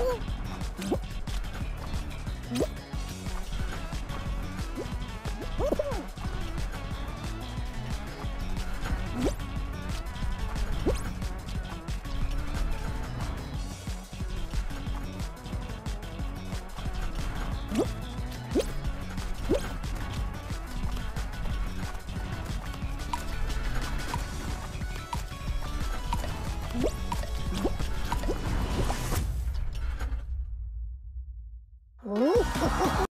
Woo! フフフ。